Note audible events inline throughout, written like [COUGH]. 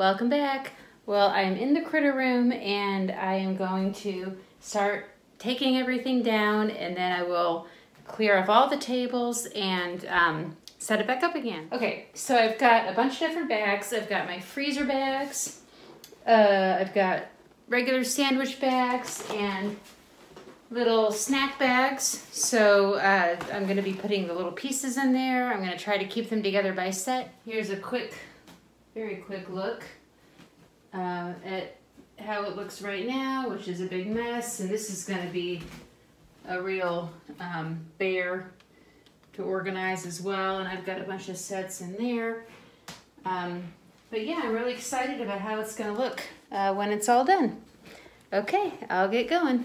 Welcome back. Well, I'm in the critter room and I am going to start taking everything down and then I will clear off all the tables and um, set it back up again. Okay, so I've got a bunch of different bags. I've got my freezer bags, uh, I've got regular sandwich bags and little snack bags. So uh, I'm gonna be putting the little pieces in there. I'm gonna try to keep them together by set. Here's a quick, very quick look uh, at how it looks right now, which is a big mess. And this is gonna be a real um, bear to organize as well. And I've got a bunch of sets in there. Um, but yeah, I'm really excited about how it's gonna look uh, when it's all done. Okay, I'll get going.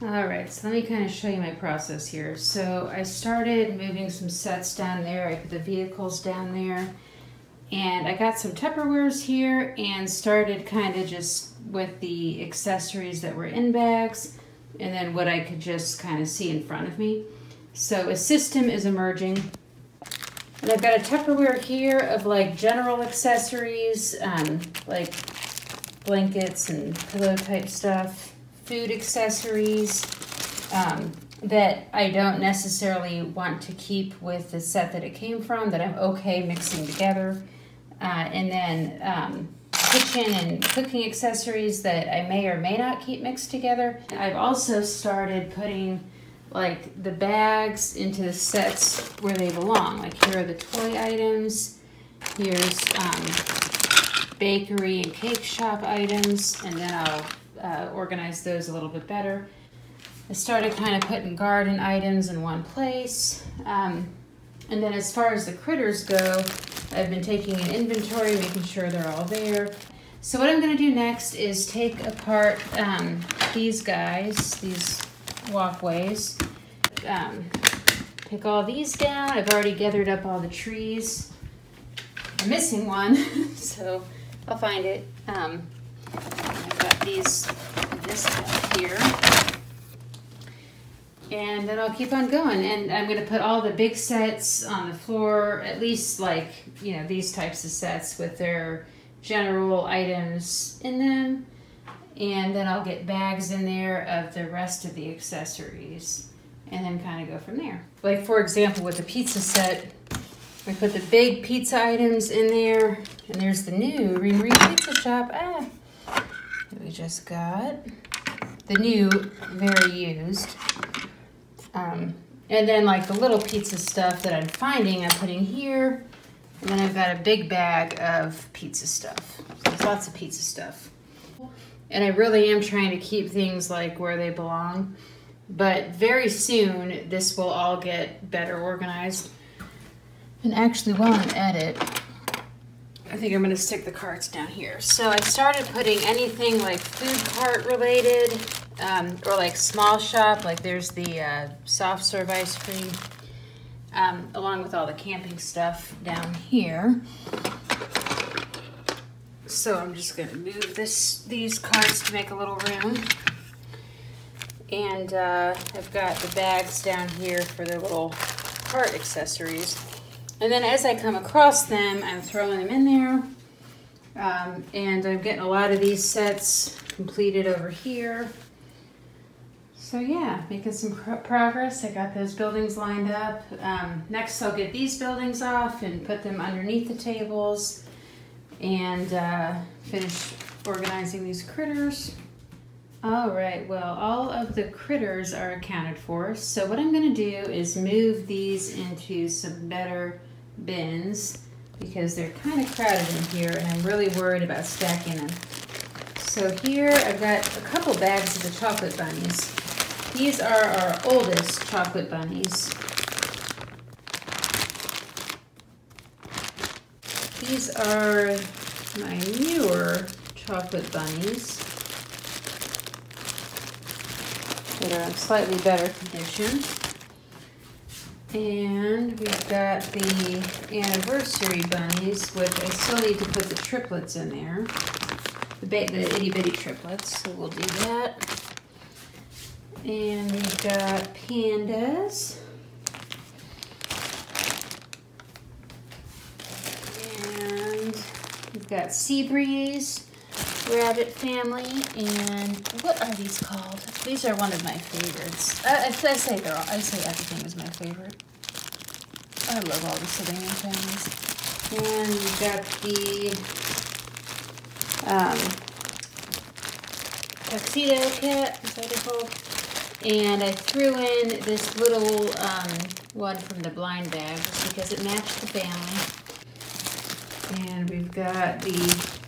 All right, so let me kind of show you my process here. So I started moving some sets down there. I put the vehicles down there. And I got some Tupperwares here and started kind of just with the accessories that were in bags and then what I could just kind of see in front of me. So a system is emerging. And I've got a Tupperware here of like general accessories, um, like blankets and pillow type stuff food accessories um, that I don't necessarily want to keep with the set that it came from, that I'm okay mixing together. Uh, and then um, kitchen and cooking accessories that I may or may not keep mixed together. I've also started putting like the bags into the sets where they belong. Like here are the toy items. Here's um, bakery and cake shop items, and then I'll uh, organize those a little bit better. I started kind of putting garden items in one place. Um, and then as far as the critters go, I've been taking an inventory, making sure they're all there. So what I'm gonna do next is take apart um, these guys, these walkways. Um, pick all these down. I've already gathered up all the trees. I'm missing one, [LAUGHS] so I'll find it. Um, I've got these, this here. And then I'll keep on going. And I'm going to put all the big sets on the floor, at least like, you know, these types of sets with their general items in them. And then I'll get bags in there of the rest of the accessories and then kind of go from there. Like for example, with the pizza set, I put the big pizza items in there and there's the new Reen Pizza Shop. Ah, that we just got. The new, very used. Um, and then like the little pizza stuff that I'm finding, I'm putting here. And then I've got a big bag of pizza stuff. So there's lots of pizza stuff. And I really am trying to keep things like where they belong. But very soon, this will all get better organized. And actually, while I'm at it, I think I'm gonna stick the carts down here. So I started putting anything like food cart related um, or like small shop, like there's the uh, soft serve ice cream, um, along with all the camping stuff down here. So I'm just gonna move this these carts to make a little room. And uh, I've got the bags down here for the little cart accessories. And then as I come across them, I'm throwing them in there. Um, and I'm getting a lot of these sets completed over here. So yeah, making some progress. I got those buildings lined up. Um, next I'll get these buildings off and put them underneath the tables and uh, finish organizing these critters. All right, well, all of the critters are accounted for. So what I'm gonna do is move these into some better bins because they're kind of crowded in here and I'm really worried about stacking them. So here I've got a couple bags of the chocolate bunnies. These are our oldest chocolate bunnies. These are my newer chocolate bunnies that are in slightly better condition. And we've got the anniversary bunnies, which I still need to put the triplets in there. The, the itty bitty triplets, so we'll do that. And we've got pandas. And we've got Seabreeze, Rabbit Family, and what are these called? These are one of my favorites. I, I, say they're all, I say everything is my favorite. I love all the Sylvanian families. And we've got the um, tuxedo cat, is that called? And I threw in this little um, one from the blind bag because it matched the family. And we've got the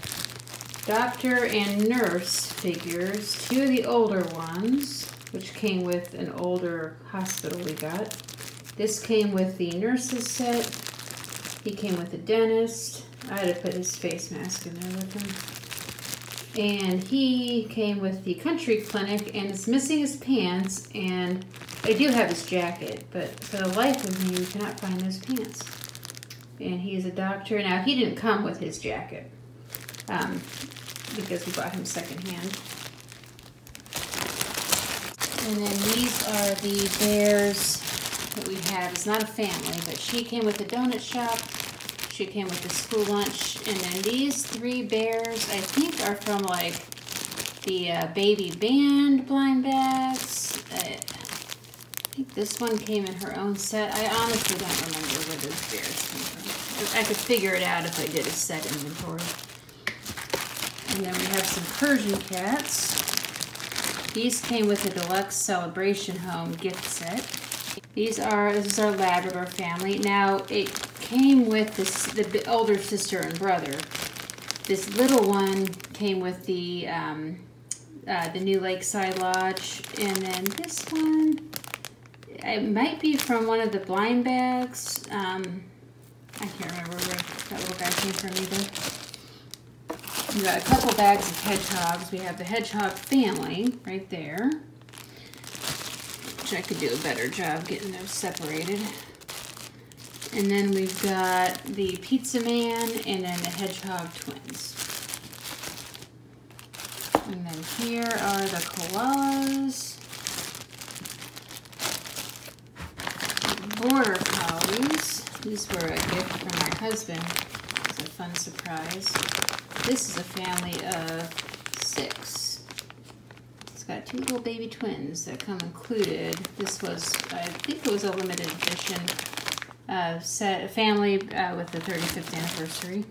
doctor and nurse figures, two of the older ones, which came with an older hospital we got. This came with the nurse's set. He came with the dentist. I had to put his face mask in there with him. And he came with the country clinic and it's missing his pants and I do have his jacket, but for the life of me, we cannot find those pants and he is a doctor. Now, he didn't come with his jacket um, because we bought him secondhand. And then these are the bears that we have. It's not a family, but she came with the donut shop. She came with the school lunch. And then these three bears, I think, are from like the uh, baby band blind bags. Uh, I think this one came in her own set. I honestly don't remember where those bears came from. I could figure it out if I did a set inventory. And then we have some Persian cats. These came with a deluxe celebration home gift set. These are, this is our Labrador family. Now, it came with this, the older sister and brother. This little one came with the, um, uh, the new Lakeside Lodge. And then this one, it might be from one of the blind bags. Um, I can't remember where that little guy came from either. We got a couple bags of hedgehogs. We have the hedgehog family right there. Which I could do a better job getting those separated. And then we've got the Pizza Man and then the Hedgehog Twins. And then here are the koalas. Border Collies. These were a gift from my husband. A fun surprise. This is a family of six. It's got two little baby twins that come included. This was, I think it was a limited edition uh, set, family uh, with the 35th anniversary.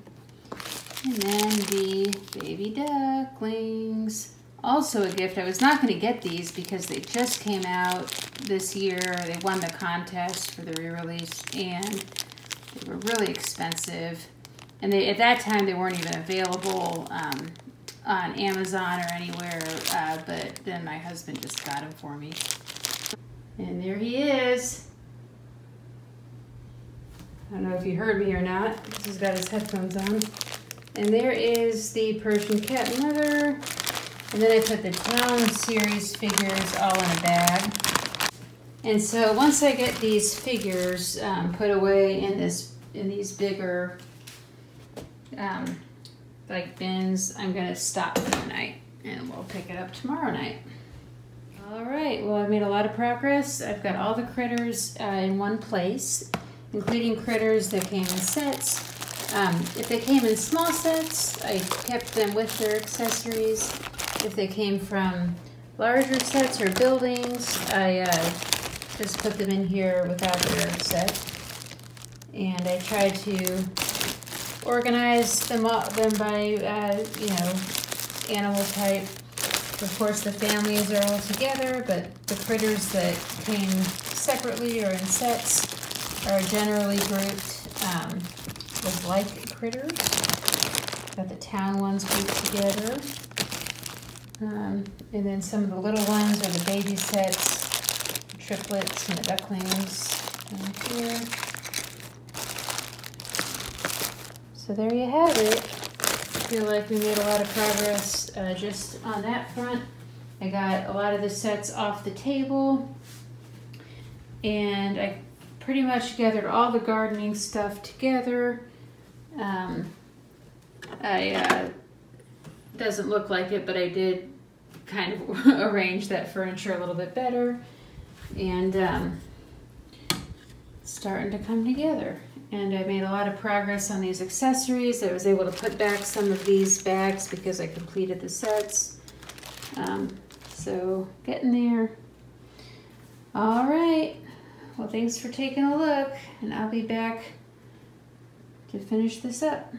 And then the baby ducklings. Also a gift. I was not going to get these because they just came out this year. They won the contest for the re-release and they were really expensive. And they, at that time, they weren't even available um, on Amazon or anywhere. Uh, but then my husband just got them for me. And there he is. I don't know if you heard me or not. He's got his headphones on. And there is the Persian cat mother. And then I put the Town series figures all in a bag. And so once I get these figures um, put away in this in these bigger um, like bins, I'm gonna stop for the night and we'll pick it up tomorrow night. All right, well I've made a lot of progress. I've got all the critters uh, in one place, including critters that came in sets. Um, if they came in small sets, I kept them with their accessories if they came from larger sets or buildings, I uh, just put them in here without their set. And I try to organize them up, them by, uh, you know, animal type. Of course, the families are all together, but the critters that came separately or in sets are generally grouped um, with like critters. Got the town ones grouped together. Um, and then some of the little ones are the baby sets, triplets and the ducklings here. So there you have it. I feel like we made a lot of progress uh, just on that front. I got a lot of the sets off the table and I pretty much gathered all the gardening stuff together. Um, I uh, doesn't look like it, but I did kind of [LAUGHS] arrange that furniture a little bit better. And um, starting to come together. And I made a lot of progress on these accessories. I was able to put back some of these bags because I completed the sets. Um, so getting there. All right. Well, thanks for taking a look and I'll be back to finish this up.